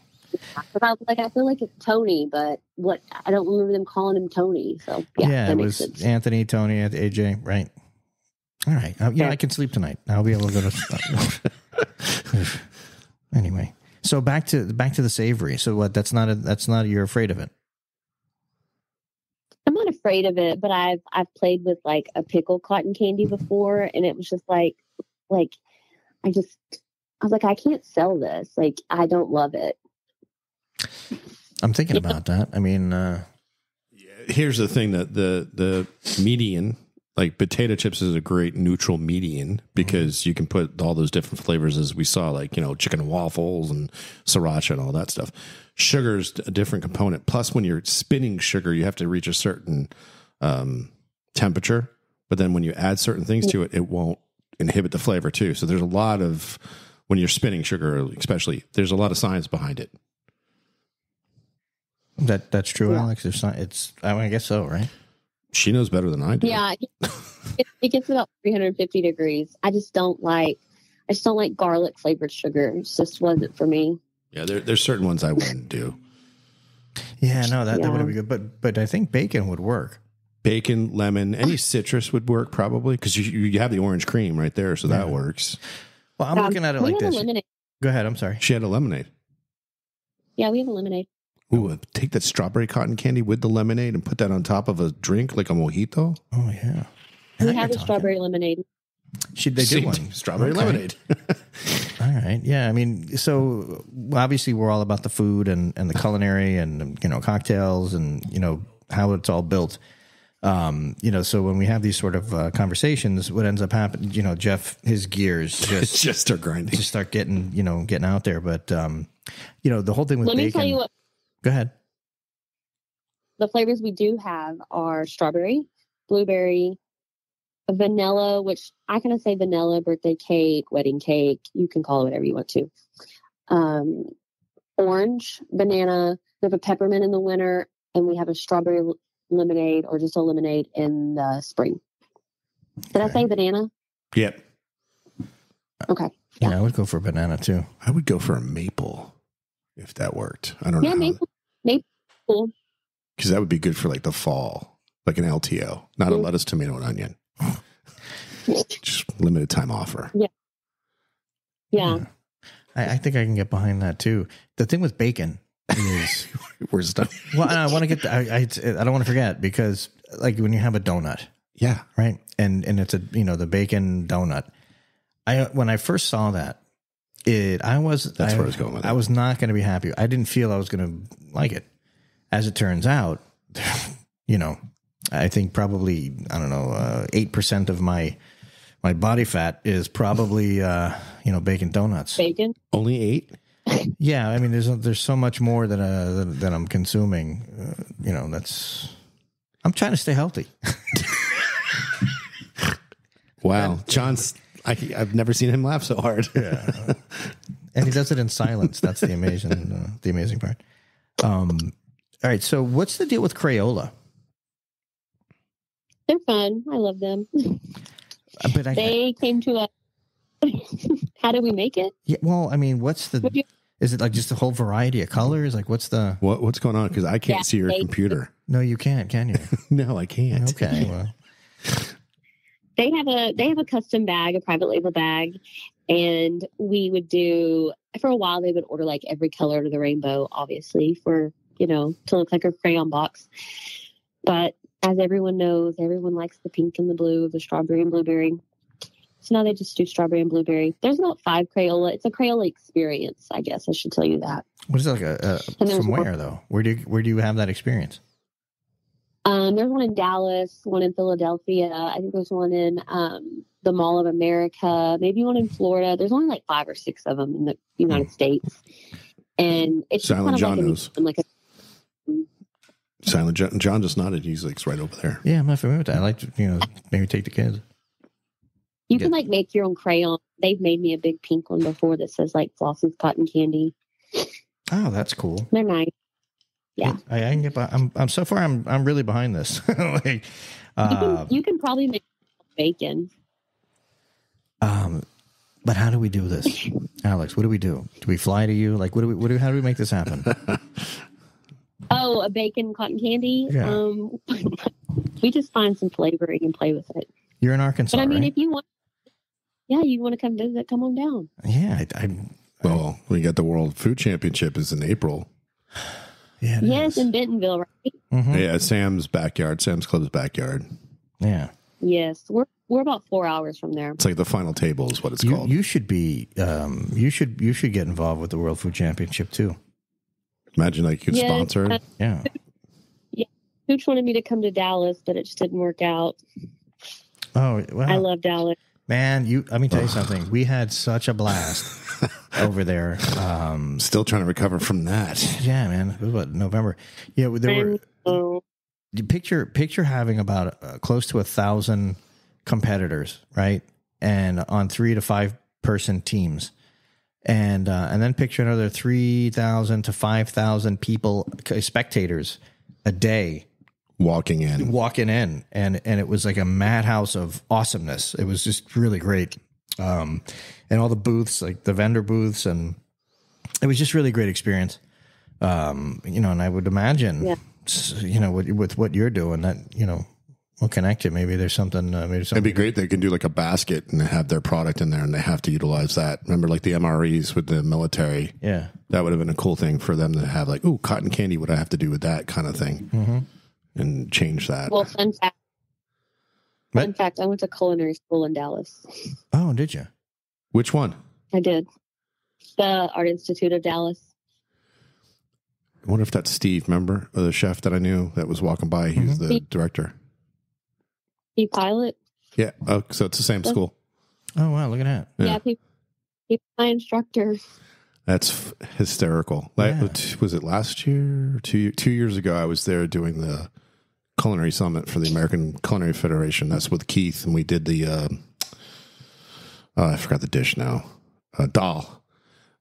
I like, I feel like it's Tony, but what I don't remember them calling him Tony. So yeah,
Yeah, it was
sense.
Anthony, Tony, AJ. Right. All right. Uh, yeah, I can sleep tonight. I'll be able to go to. anyway, so back to back to the savory. So what? That's not a. That's not. You're afraid of it.
I'm not afraid of it, but I've I've played with like a pickle cotton candy before, and it was just like like I just I was like I can't sell this. Like I don't love it.
I'm thinking about that. I mean, uh,
Here's the thing that the the median, like potato chips, is a great neutral median because you can put all those different flavors as we saw, like you know chicken waffles and sriracha and all that stuff. Sugar's a different component. Plus, when you're spinning sugar, you have to reach a certain um, temperature. But then when you add certain things to it, it won't inhibit the flavor too. So there's a lot of when you're spinning sugar, especially, there's a lot of science behind it.
That that's true,
Yeah.
Alex. It's not. It's. I, mean, I guess so, right?
She knows better than I do.
Yeah, it, it gets about 350 degrees. I just don't like I just don't like garlic flavored sugar. It just wasn't for me.
Yeah, there, there's certain ones I wouldn't do.
Yeah, no, that, that
Yeah.
would be good. But but I think bacon would work.
Bacon, lemon, any citrus would work probably because you you have the orange cream right there, so that works.
Well, I'm
Um,
looking at it
we
like this.
A.
Go ahead. I'm sorry.
She had a lemonade.
Yeah, we have a lemonade.
Ooh, take that strawberry cotton candy with the lemonade and put that on top of a drink like a mojito.
Oh yeah.
We
Now
have a
talking.
strawberry lemonade.
Should they do one?
Strawberry
Okay.
lemonade.
All right. Yeah. I mean, so obviously we're all about the food and, and the culinary and, you know, cocktails and, you know, how it's all built. Um, you know, so when we have these sort of uh, conversations, what ends up happening, you know, Jeff, his gears just,
just start grinding.
just start getting, you know, getting out there. But, um, you know, the whole thing with
Let me
bacon.
tell you what
Go ahead.
the flavors we do have are strawberry, blueberry, vanilla, which I kind of say vanilla, birthday cake, wedding cake. You can call it whatever you want to. Um, orange, banana. We have a peppermint in the winter, and we have a strawberry lemonade or just a lemonade in the spring. Did I say banana?
Yep.
Okay.
Yeah, I would go for banana too.
I would go for a maple if that worked. I don't
Yeah,
know.
maple. Maple. Cool.
Because that would be good for like the fall, like an LTO, not a
Mm.
lettuce, tomato, and onion. Just limited time offer.
Yeah.
I, I think I can get behind that too. The thing with bacon is,
Where's the
well, I want to get, the, I, I, I don't want to forget because like when you have a donut,
Yeah.
right? And and it's a you know the bacon donut. I when I first saw that, it I was
That's
I,
where I was going with
I
it.
was not going to be happy. I didn't feel I was going to like it. As it turns out, you know, I think probably I don't know eight percent of my my body fat is probably uh, you know bacon donuts.
Bacon.
Only eight?
Yeah, I mean, there's there's so much more that uh, that, that I'm consuming. Uh, you know, that's I'm trying to stay healthy.
Wow, John's. I, I've never seen him laugh so hard.
Yeah, and he does it in silence. That's the amazing uh, the amazing part. Um, all right, so what's the deal with Crayola?
They're fun. I love them.
Uh, But I,
They came to us. How do we make it?
yeah, well, I mean, what's the?
You-
Is it like just a whole variety of colors? Like, what's the?
What what's going on? Because I can't
Yeah,
see your
they-
computer.
No, you can't, can you?
No, I can't.
Okay, well,
They have a they have a custom bag, a private label bag, and we would do for a while. They would order like every color of the rainbow, obviously for you know to look like a crayon box. But as everyone knows, everyone likes the pink and the blue, the strawberry and blueberry. So now they just do strawberry and blueberry. There's about five Crayola. It's a Crayola experience, I guess I should tell you that.
what is it like? A, a from where though? Where do you, where do you have that experience?
Um, there's one in Dallas, one in Philadelphia. I think there's one in um, the Mall of America, maybe one in Florida. There's only like five or six of them in the United States, and it's
Silent
kind of
John
like,
knows.
a, like a
Silent John, John just nodded. He's like it's right over there.
Yeah, I'm not familiar with that. I like to, you know, maybe take the kids.
you can like make your own crayon. They've made me a big pink one before that says like Flossie's cotton candy.
Oh, that's cool.
They're nice. Yeah.
I, I can get. By, I'm. I'm so far. I'm. I'm really behind this. like,
You
uh,
can you can probably make bacon.
um, but how do we do this, Alex? What do we do? Do we fly to you? Like, what do we? What do? How do we make this happen?
Oh, a bacon cotton candy.
Yeah.
Um, we just find some flavoring and play with it.
You're in Arkansas,
But I mean,
right?
if you want, yeah, you want to come visit, come on down.
yeah, I, I,
Well, we got the World Food Championship is in April.
Yeah,
Yes,
is.
in Bentonville, right?
Mhm.
Yeah, Sam's backyard, Sam's Club's backyard.
yeah.
Yes, we're we're about four hours from there.
It's like the final table is what it's
You,
called.
you should be. Um, you should. You should get involved with the World Food Championship too.
Imagine like you could
Yes,
sponsor
uh,
it.
Yeah.
Hooch wanted me to come to Dallas, but it just didn't work out.
Oh well,
I love Dallas.
Man. You. Let me tell you something. We had such a blast over there. Um,
Still trying to recover from that.
yeah, man. It was what November. Yeah, there were.
Uh,
you picture picture having about uh, close to a thousand competitors, right? And on three to five person teams, and uh, and then picture another three thousand to five thousand people, spectators, a day
Walking in.
walking in, and and it was like a madhouse of awesomeness. It was just really great, um, and all the booths, like the vendor booths, and it was just really great experience. Um, you know, and I would imagine,
Yeah.
you know, with, with what you're doing, that you know, we'll connect you. Maybe there's something. Uh, maybe
It'd be great. They can do like a basket and have their product in there, and they have to utilize that. Remember, like the MREs with the military.
Yeah.
That would have been a cool thing for them to have, like, oh, cotton candy." What I have to do with that kind of thing,
Mm-hmm.
And change that.
well, fun fact.
What?
Fun fact: I went to culinary school in Dallas.
Oh, did you?
Which one?
I did. The Art Institute of Dallas.
I wonder if that's Steve. Remember or the chef that I knew that was walking by. He's mm-hmm. the director.
He pilot.
Yeah. Oh, so it's the same school.
Oh wow, look at that.
Yeah.
Yeah, P, P, my instructor.
That's f- hysterical. Like, Was it last year? Two two years ago, I was there doing the culinary summit for the American Culinary Federation. That's with Keith, and we did the. Uh, oh, I forgot the dish now. Uh, dal,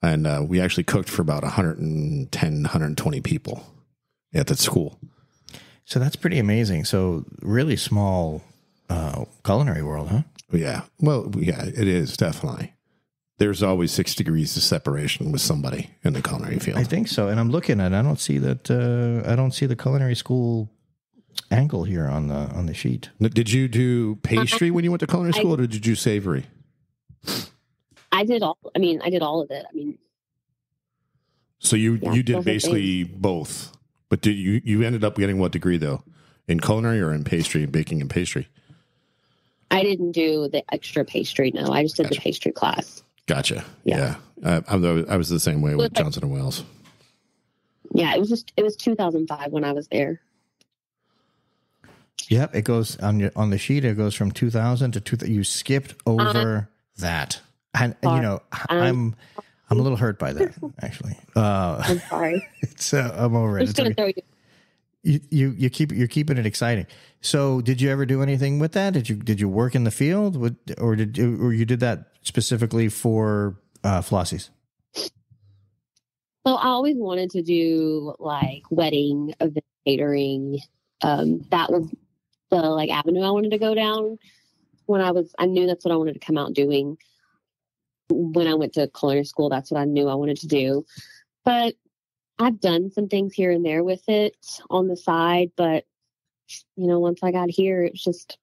and uh, we actually cooked for about 110, 120 people at that school.
So that's pretty amazing. So really small uh, culinary world, huh?
Yeah. Well, yeah, it is definitely. There's always six degrees of separation with somebody in the culinary field.
I think so. And I'm looking at. I don't see that. Uh, I don't see the culinary school angle here on the on the sheet.
Did you do pastry when you went to culinary school, or did you do savory?
I did all. I mean, I did all of it. I mean,
So you
Yeah,
you did basically both, but did you you ended up getting what degree though? In culinary or in pastry baking and pastry?
I didn't do the extra pastry. No, I just did
Gotcha.
the pastry class.
Gotcha. Yeah,
Yeah.
Uh, I'm I was the same way with Johnson and Wales.
Yeah, it was just it was 2005 when I was there.
Yep, it goes on your on the sheet. It goes from 2000 to 2000. You skipped over that, and you know
Um,
I'm I'm a little hurt by that, actually. Uh,
I'm sorry.
it's uh, I'm over
I'm
it.
just
It's
gonna
okay.
you.
You, you you keep you're keeping it exciting. So, did you ever do anything with that? Did you did you work in the field, with, or did you, or you did that specifically for uh, Flossie's?
So I always wanted to do like wedding event catering. Um, that was the like avenue I wanted to go down when I was. I knew that's what I wanted to come out doing. When I went to culinary school, that's what I knew I wanted to do. But I've done some things here and there with it on the side. But you know, once I got here, it's just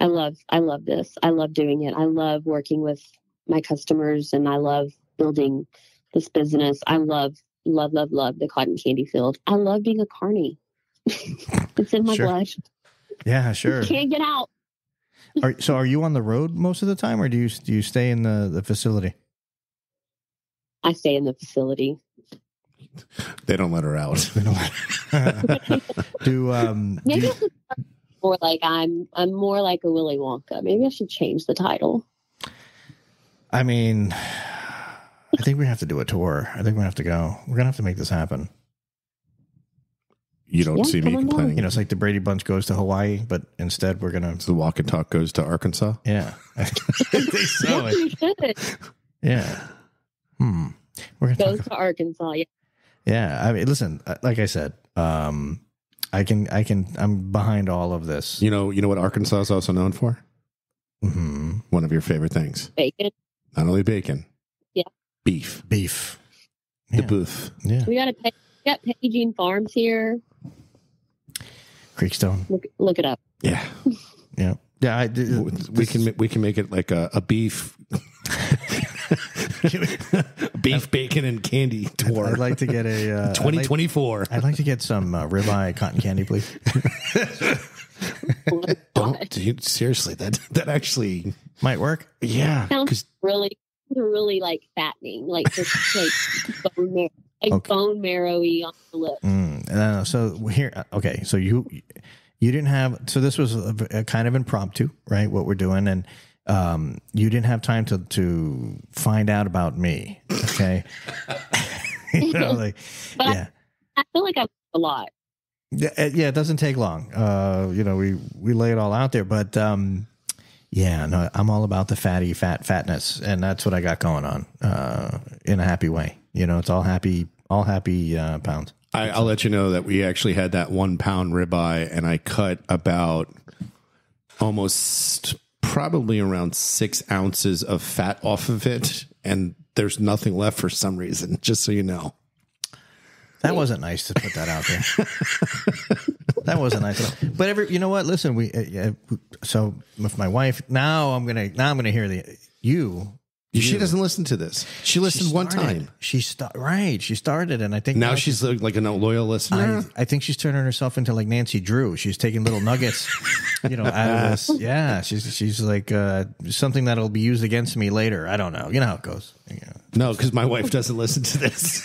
I love I love this. I love doing it. I love working with my customers, and I love building this business. I love, love, love, love the cotton candy field. I love being a carny. it's in my
Sure.
blood.
Yeah, sure.
Can't get out.
Are, so, are you on the road most of the time, or do you do you stay in the the facility?
I stay in the facility.
They don't let her out.
do um do
Maybe
you-
I should more like I'm. I'm more like a Willy Wonka. Maybe I should change the title.
I mean, I think we have to do a tour. I think we have to go. We're gonna have to make this happen.
You don't
Yeah,
see me
come on
complaining.
You know, it's like the Brady Bunch goes to Hawaii, but instead we're gonna.
So the walk and talk goes to Arkansas.
Yeah, I think so.
Maybe you
Yeah. Hmm. We're gonna
go
talk.
to Arkansas. Yeah.
Yeah. I mean, listen. uh, Like I said, um, I can. I can. I'm behind all of this.
You know, you know what Arkansas is also known for?
hmm
One of your favorite things.
Bacon.
Not only bacon.
Yeah.
Beef.
Beef.
The
Yeah.
booth.
Yeah.
We got a. pay. We got Paging Farms here.
Creekstone.
Look, look it up.
Yeah.
Yeah. Yeah. I,
we can we can make it like a, a beef beef bacon and candy tour.
I'd like to get a uh,
2024.
I'd like to get some uh, ribeye cotton candy, please.
Don't dude, seriously that that actually
Might work.
yeah
Sounds
'cause
really, really like fattening, like just like bone marrow, like
Okay.
bone marrowy on the lip.
Mm, uh, so here, okay. So you you didn't have. So this was a, a kind of impromptu, right? What we're doing, and um, you didn't have time to to find out about me. Okay. you know, like,
But I-
yeah.
I feel like I've a lot.
Yeah, uh, yeah, it doesn't take long. Uh, you know, we we lay it all out there, but um, yeah, no, I'm all about the fatty fat fatness, and that's what I got going on uh, in a happy way. You know, it's all happy, all happy uh, pounds.
I, I'll let you know that we actually had that one pound ribeye, and I cut about almost probably around six ounces of fat off of it, and there's nothing left for some reason. Just so you know,
That wasn't nice to put that out there. that wasn't nice. at all. But every, you know what? Listen, we. Uh, yeah, so with my wife now, I'm gonna now I'm gonna hear the you.
She doesn't listen to this. She listened one
started.
time.
She start right. She started, and I think
Now she's like like a loyal listener.
I, I think she's turning herself into like Nancy Drew. She's taking little nuggets, you know, out of this. Yeah, she's she's like uh, something that'll be used against me later. I don't know. You know how it goes. Yeah.
no, because my wife doesn't listen to this,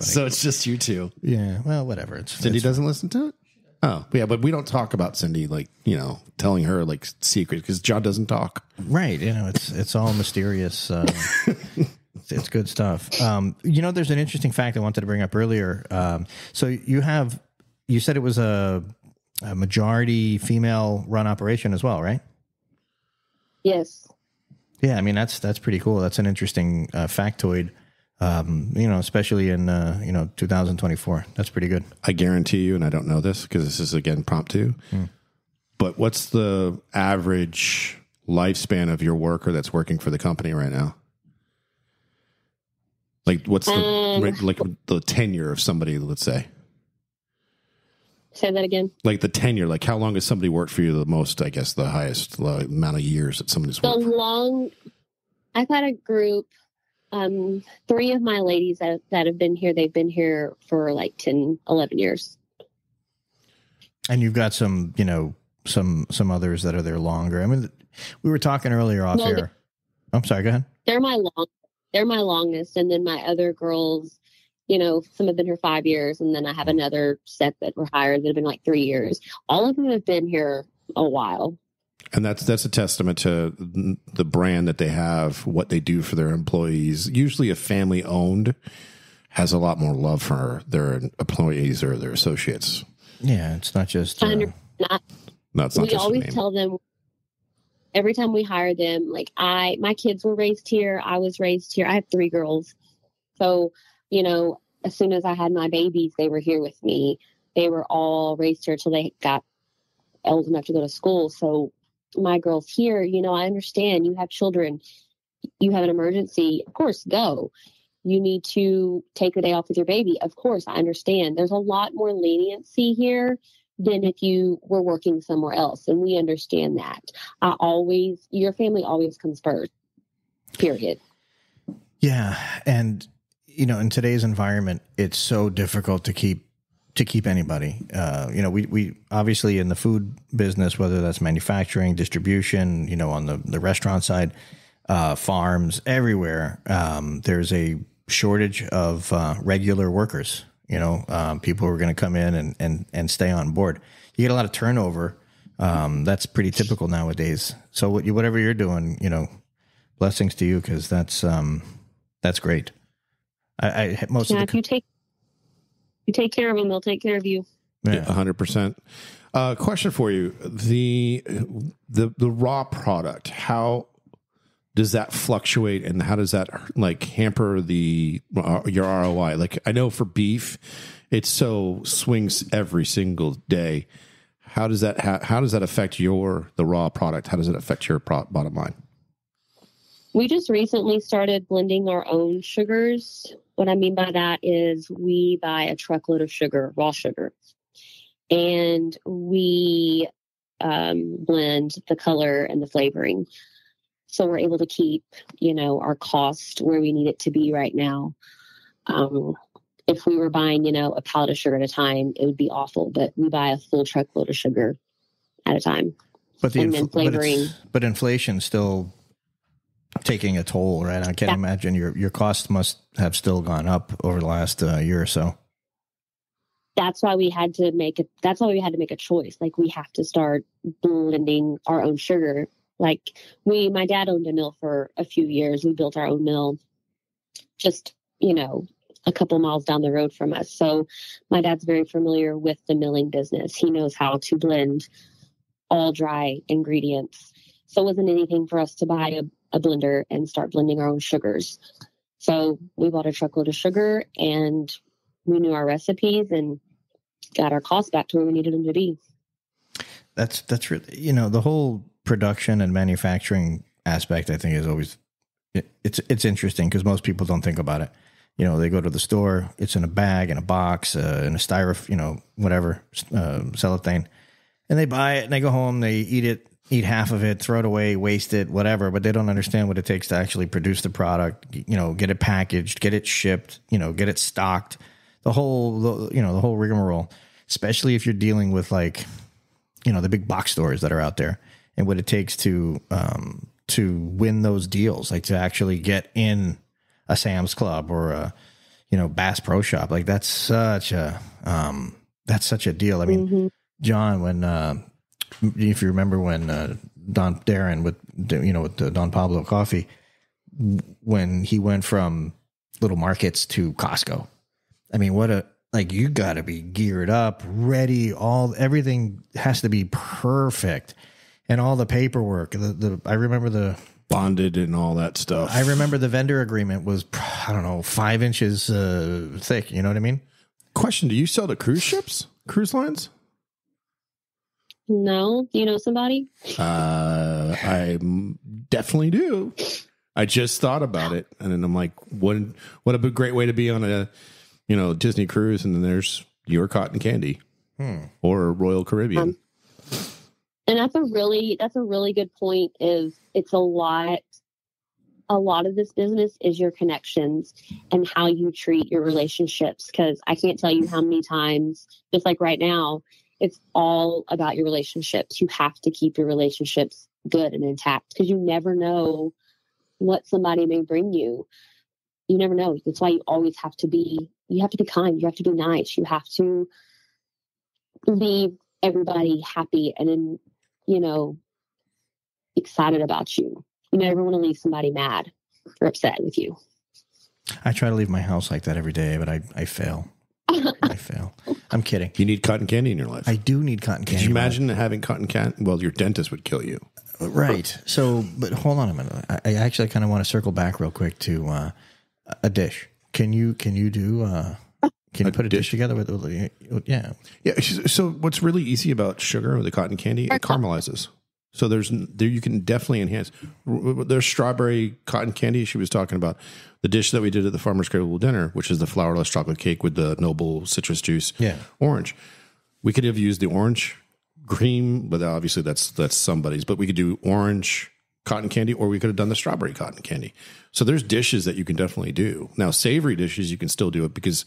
so it's just you two.
yeah. Well, whatever. It's,
Cindy
it's
doesn't listen to it. Oh, yeah, but we don't talk about Cindy like you know telling her like secrets because John doesn't talk.
right. You know, it's it's all mysterious. Uh, it's, it's good stuff. Um, you know, there's an interesting fact I wanted to bring up earlier. Um, so you have you said it was a, a majority female run operation as well, right?
Yes.
Yeah, I mean that's that's pretty cool. That's an interesting uh, factoid. Um, you know, especially in uh, you know 2024. That's pretty good.
I guarantee you, and I don't know this because this is again promptu. But what's the average lifespan of your worker that's working for the company right now? Like, what's the
Um,
right, like the tenure of somebody? Let's say,
Say that again.
like the tenure. Like, how long has somebody worked for you the most? I guess the highest amount of years that somebody's
The
worked. For.
long. I've had a group. Um, three of my ladies that, that have been here, they've been here for like 10, 11 years.
And you've got some, you know, some some others that are there longer. I mean, we were talking earlier off here. I'm sorry. Go ahead.
They're my long. They're my longest, and then my other girls. You know, some have been here five years, and then I have another set that were hired that have been like three years. All of them have been here a while.
And that's that's a testament to the brand that they have, what they do for their employees. Usually, a family owned has a lot more love for their employees or their associates.
Yeah, it's not just. Uh,
not,
no, it's not
we
just
always tell them every time we hire them. Like I, my kids were raised here. I was raised here. I have three girls, so you know, as soon as I had my babies, they were here with me. They were all raised here till they got old enough to go to school. So my girls here, you know, I understand you have children, you have an emergency, of course, go. You need to take the day off with your baby. Of course, I understand. There's a lot more leniency here than if you were working somewhere else. And we understand that. I always, your family always comes first, period.
Yeah. And, you know, in today's environment, it's so difficult to keep to keep anybody. Uh, you know, we, we obviously in the food business, whether that's manufacturing, distribution, you know, on the, the restaurant side, uh, farms, everywhere, um, there's a shortage of uh, regular workers. You know, um, people who are going to come in and, and, and stay on board. You get a lot of turnover. Um, that's pretty typical nowadays. So what you, whatever you're doing, you know, blessings to you because that's um, that's great. I, I most
yeah,
of
the, if you take you take care of them, they'll take care of you.
Yeah, hundred percent. Uh, question for you: the the the raw product. How does that fluctuate, and how does that like hamper the uh, your ROI? Like I know for beef, it so swings every single day. How does that how, how does that affect your the raw product? How does it affect your pro- bottom line?
We just recently started blending our own sugars what I mean by that is we buy a truckload of sugar, raw sugar, and we um, blend the color and the flavoring. So we're able to keep, you know, our cost where we need it to be right now. Um, if we were buying, you know, a pallet of sugar at a time, it would be awful. But we buy a full truckload of sugar at a time.
But the infl- flavoring. But, but inflation still taking a toll, right? I can't yeah. imagine your your costs must have still gone up over the last uh, year or so.
That's why we had to make it. That's why we had to make a choice. Like we have to start blending our own sugar. Like we, my dad owned a mill for a few years. We built our own mill, just you know, a couple miles down the road from us. So my dad's very familiar with the milling business. He knows how to blend all dry ingredients. So it wasn't anything for us to buy a, a blender and start blending our own sugars. So we bought a truckload of sugar and we knew our recipes and got our costs back to where we needed them to be.
That's that's really you know the whole production and manufacturing aspect. I think is always it, it's it's interesting because most people don't think about it. You know, they go to the store, it's in a bag, in a box, uh, in a styrofoam, you know, whatever uh, cellophane, and they buy it and they go home, they eat it eat half of it, throw it away, waste it, whatever, but they don't understand what it takes to actually produce the product, you know, get it packaged, get it shipped, you know, get it stocked, the whole, the, you know, the whole rigmarole, especially if you're dealing with like, you know, the big box stores that are out there and what it takes to, um, to win those deals, like to actually get in a Sam's Club or a, you know, Bass Pro Shop. Like that's such a, um, that's such a deal. I mean, mm-hmm. John, when, uh, if you remember when uh, Don Darren with you know with the Don Pablo coffee, when he went from little markets to Costco. I mean, what a like you got to be geared up, ready. All everything has to be perfect, and all the paperwork. The, the I remember the
bonded and all that stuff.
I remember the vendor agreement was I don't know five inches uh, thick. You know what I mean?
Question: Do you sell to cruise ships, cruise lines?
No, you know somebody?
Uh, I definitely do. I just thought about it, and then I'm like, what? What a great way to be on a, you know, Disney cruise, and then there's your cotton candy hmm. or Royal Caribbean. Um,
and that's a really that's a really good point. Is it's a lot. A lot of this business is your connections and how you treat your relationships. Because I can't tell you how many times, just like right now, it's all about your relationships. You have to keep your relationships good and intact because you never know what somebody may bring you. You never know. That's why you always have to be you have to be kind, you have to be nice, you have to leave everybody happy and you know excited about you. You never want to leave somebody mad or upset with you.
I try to leave my house like that every day, but I, I fail. I fail. I'm kidding.
You need cotton candy in your life.
I do need cotton candy.
Could you imagine having cotton candy? Well, your dentist would kill you.
Right. So, but hold on a minute. I, I actually kind of want to circle back real quick to uh, a dish. Can you can you do? Uh, can you put a dish,
dish?
together with? Yeah.
Yeah. So what's really easy about sugar or the cotton candy? It caramelizes. So there's there you can definitely enhance. There's strawberry cotton candy. She was talking about the dish that we did at the farmer's table dinner, which is the flourless chocolate cake with the noble citrus juice,
Yeah.
orange. We could have used the orange cream, but obviously that's that's somebody's. But we could do orange cotton candy, or we could have done the strawberry cotton candy. So there's dishes that you can definitely do. Now savory dishes you can still do it because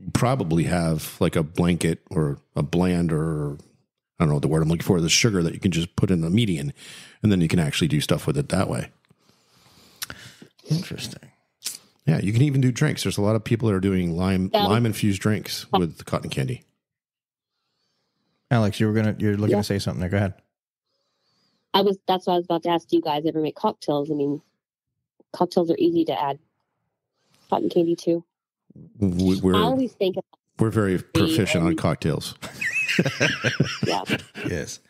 you probably have like a blanket or a bland or I don't know what the word I'm looking for, the sugar that you can just put in the median, and then you can actually do stuff with it that way.
Interesting.
Yeah, you can even do drinks. There's a lot of people that are doing lime
Yeah.
lime infused drinks oh. with cotton candy.
Alex, you were gonna you're looking
Yeah.
to say something there. Go ahead.
I was that's what I was about to ask. Do you guys ever make cocktails? I mean, cocktails are easy to add cotton candy to.
We-
I
We're
always think, of,
we're very proficient on cocktails.
yeah,
Yes.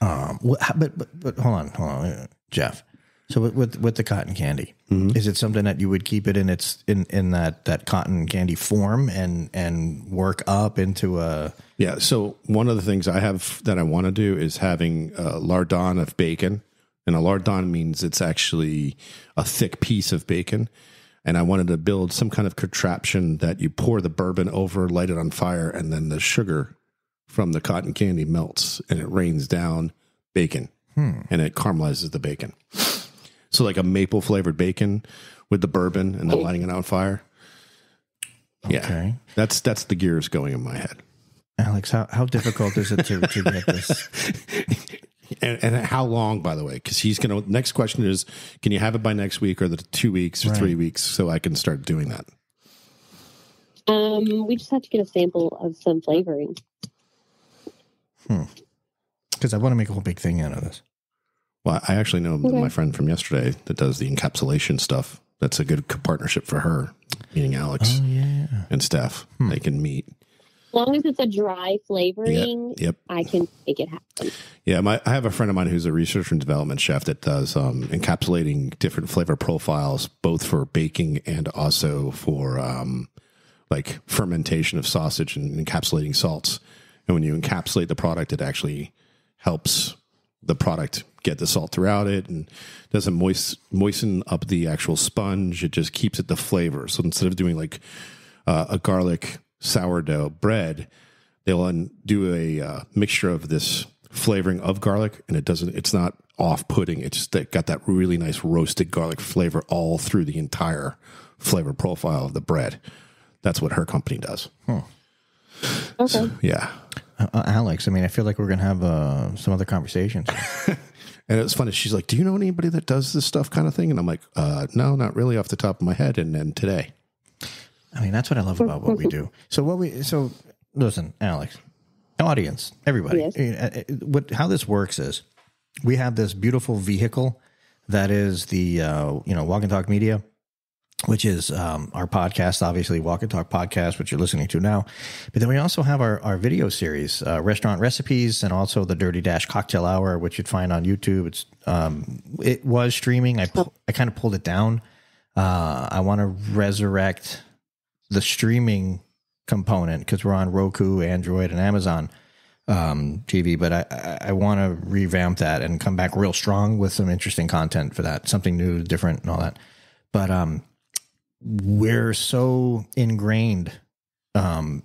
Um. wh- But but but hold on, hold on, uh, Jeff. So with with, with the cotton candy,
Mhm.
is it something that you would keep it in its in in that that cotton candy form and and work up into a
Yeah. So one of the things I have that I want to do is having a lardon of bacon, and a lardon means it's actually a thick piece of bacon. And I wanted to build some kind of contraption that you pour the bourbon over, light it on fire, and then the sugar from the cotton candy melts and it rains down bacon
hmm.
and it caramelizes the bacon. So like a maple flavored bacon with the bourbon and then lighting it on fire. Yeah.
Okay.
That's that's the gears going in my head.
Alex, how, how difficult is it to, to get this?
And, and how long, by the way? Because he's going to. Next question is, can you have it by next week or the two weeks or
Right.
three weeks so I can start doing that?
um, we just have to get a sample of some flavoring.
Because I want to make a whole big thing out of this.
Well, I actually know
Okay.
my friend from yesterday that does the encapsulation stuff. That's a good partnership for her, meaning Alex
Oh yeah.
and Steph.
Hmm.
They can meet.
As long as it's a dry flavoring,
Yep.
I can make it happen.
Yeah, my, I have a friend of mine who's a research and development chef that does um, encapsulating different flavor profiles, both for baking and also for um, like fermentation of sausage and encapsulating salts. And when you encapsulate the product, it actually helps the product get the salt throughout it and doesn't moist, moisten up the actual sponge. It just keeps it the flavor. So instead of doing like uh, a garlic sourdough bread, they'll un- do a uh, mixture of this flavoring of garlic, and it doesn't. It's not off-putting. It's just that got that really nice roasted garlic flavor all through the entire flavor profile of the bread. That's what her company does.
Okay.
Yeah.
Uh, uh, Alex, I mean, I feel like we're gonna have uh, some other conversations.
And it's funny. She's like, "Do you know anybody that does this stuff, kind of thing?" And I'm like, uh, "No, not really, off the top of my head." And then today,
I mean, that's what I love about what we do. So what we so listen, Alex, audience, everybody.
Yes.
uh, uh, What how this works is we have this beautiful vehicle that is the uh, you know Walk In Talk Media, which is um, our podcast, obviously Walk In Talk podcast, which you're listening to now. But then we also have our our video series, uh, restaurant recipes, and also the Dirty Dash Cocktail Hour, which you'd find on YouTube. It's um, it was streaming. I pu- I kind of pulled it down. Uh, I want to resurrect the streaming component because we're on Roku, Android, and Amazon um, TV. But I, I, want to revamp that and come back real strong with some interesting content for that, something new, different, and all that. But um, we're so ingrained um,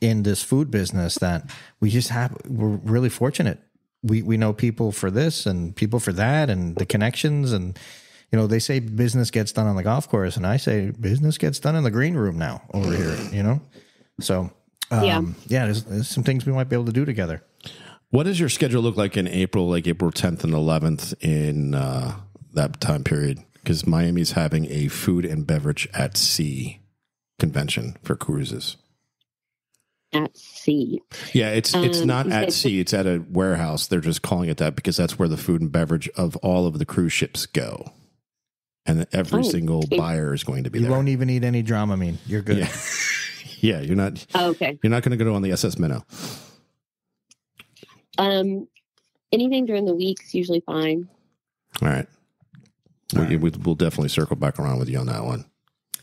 in this food business that we just have. We're really fortunate. We we know people for this and people for that, and the connections and you know, they say business gets done on the golf course, and I say business gets done in the green room now over here. You know, so um,
Yeah.
yeah, there's, there's some things we might be able to do together.
what does your schedule look like in April, like April 10th and 11th in uh, that time period? Because Miami's having a food and beverage at sea convention for cruises.
at sea.
Yeah, it's it's
Um,
not at sea. It's at a warehouse. They're just calling it that because that's where the food and beverage of all of the cruise ships go, and every
Oh,
single
okay.
buyer is going to be
You
there.
won't even need any Dramamine. You're good.
Yeah. yeah, you're not
Oh, okay.
you're not going to go on the SS Minnow.
Um, anything during the week is usually fine.
All right.
All
we, we, we'll definitely circle back around with you on that one.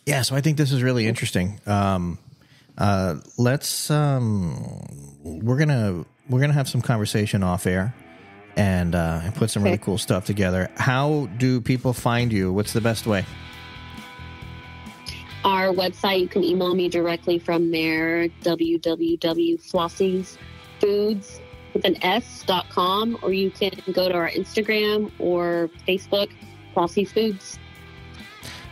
Yeah, so I think this is really interesting. Um, uh, let's um, we're gonna we're gonna have some conversation off air and uh, and put some really cool stuff together. How do people find you? What's the best way?
Our website, you can email me directly from there, www.flossiesfoods with an S dot com, or you can go to our Instagram or Facebook, Flossie's Foods.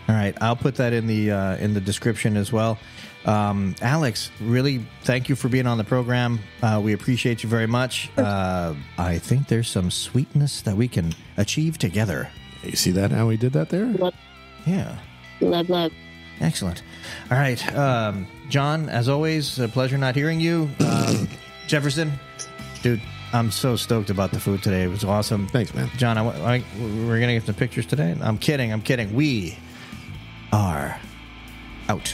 All right, I'll put that in the uh, in the description as well. Um, Alex, really, thank you for being on the program. Uh, we appreciate you very much. Uh, I think there's some sweetness that we can achieve together.
You see that? How we did that there?
Yeah.
Love, love.
Excellent. All right, um, John. As always, a pleasure not hearing you. Um, Jefferson, dude, I'm so stoked about the food today. It was awesome.
Thanks, man.
John, I, I- we're gonna get some pictures today. I'm kidding. I'm kidding. We are out.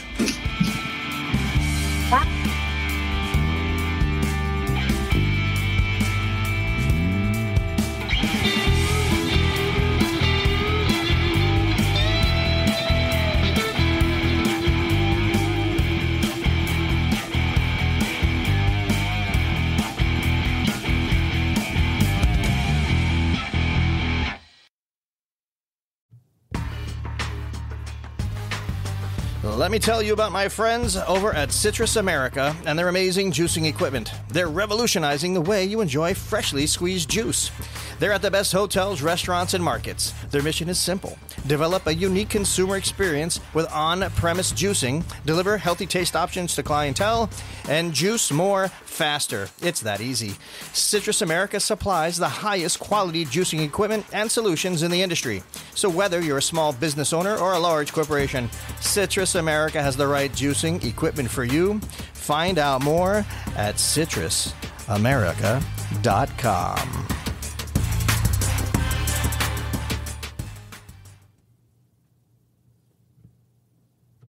Me tell you about my friends over at Citrus America and their amazing juicing equipment. They're revolutionizing the way you enjoy freshly squeezed juice. They're at the best hotels, restaurants, and markets. Their mission is simple develop a unique consumer experience with on premise juicing, deliver healthy taste options to clientele, and juice more faster. It's that easy. Citrus America supplies the highest quality juicing equipment and solutions in the industry. So whether you're a small business owner or a large corporation, Citrus America has the right juicing equipment for you. Find out more at citrusamerica.com.